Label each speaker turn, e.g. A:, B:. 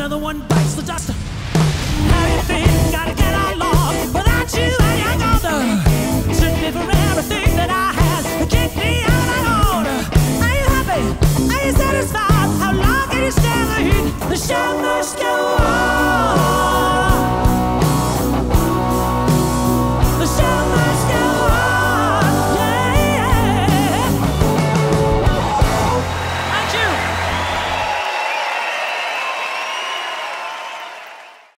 A: another one bites the dust. How you think? Gotta get along without you. I am gonna should be for everything that I had. Kick me out of order. Are you happy? Are you satisfied? How long can you stand the heat? The shower.